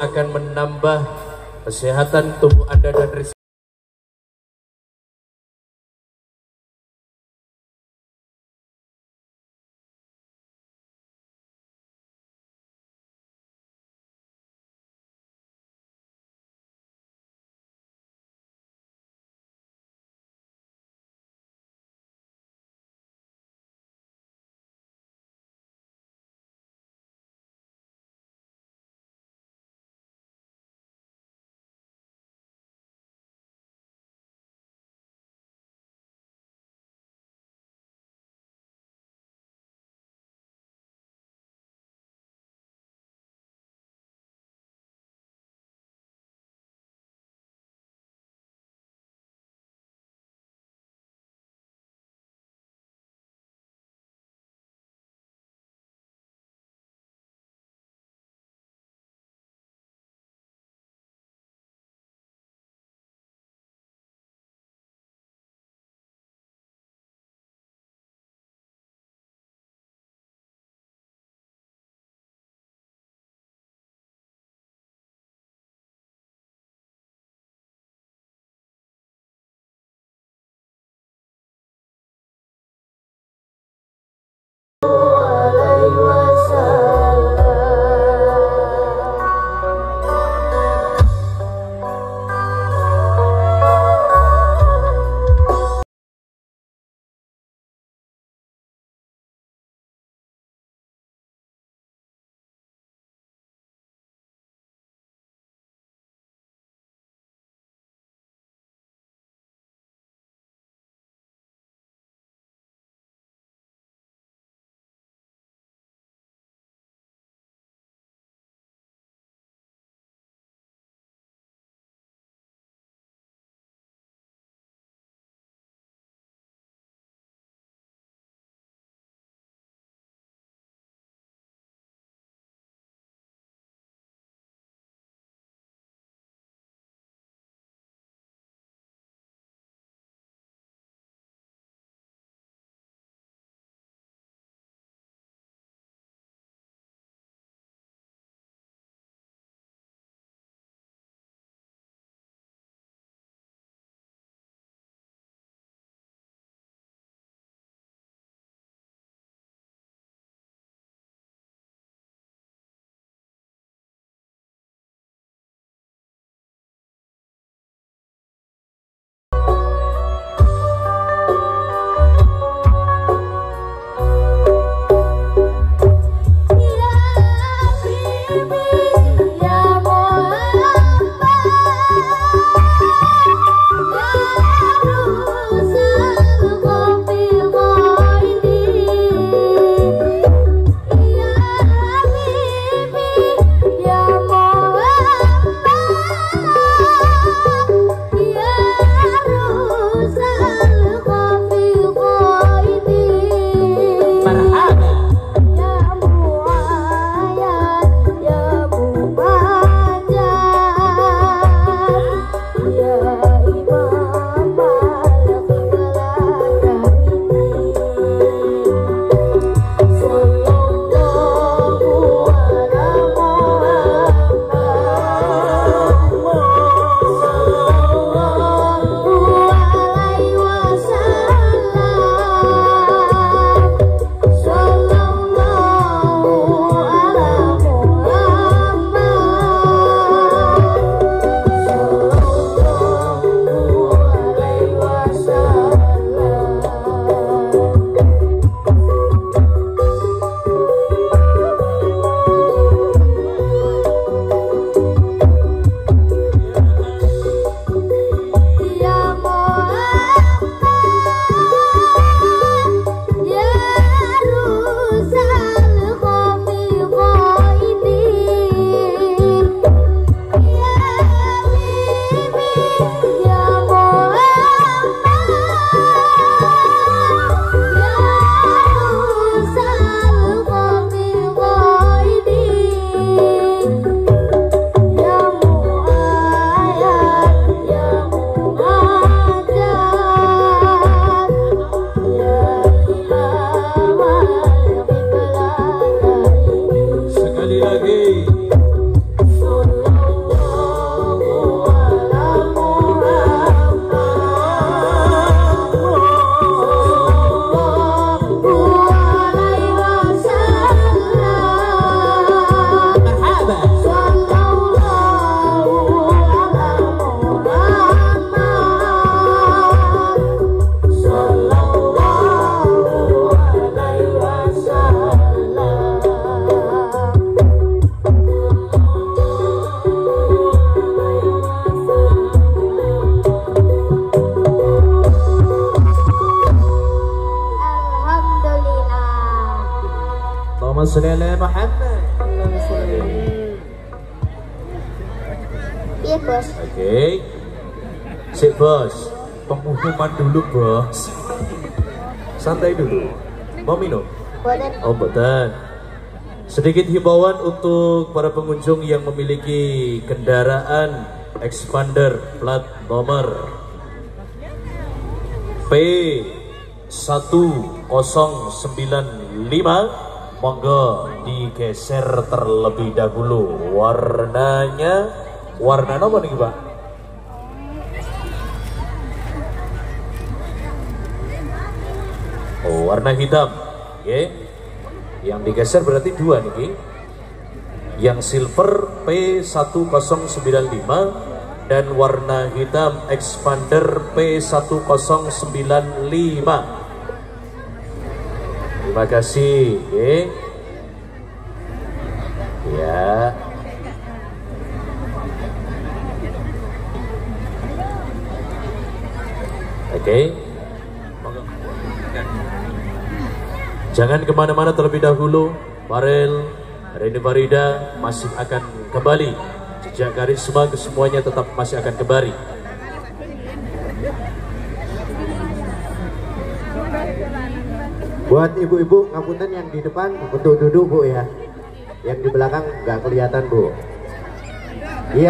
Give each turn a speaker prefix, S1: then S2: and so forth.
S1: akan menambah kesehatan tubuh Anda dan rezeki Hey. Allahumma sholli ala Muhammad.
S2: Iya bos.
S1: Oke. Sik bos, pengumuman dulu bos. Santai dulu. Mau minum?
S2: Boten.
S1: Oh betul. Sedikit himbauan untuk para pengunjung yang memiliki kendaraan expander plat nomor P1095 monggo digeser terlebih dahulu warnanya warna apa nih Pak? Oh, warna hitam. Oke. Yang digeser berarti dua nih. Yang silver P1095 dan warna hitam expander P1095. Terima kasih. Oke. Ya. Oke. Jangan ke mana-mana terlebih dahulu. Farel, Reni Farida masih akan kembali. Jejak karisma kesemuanya tetap masih akan kembali.
S3: Buat ibu-ibu ngapunten yang di depan untuk duduk bu ya. Yang di belakang nggak kelihatan bu.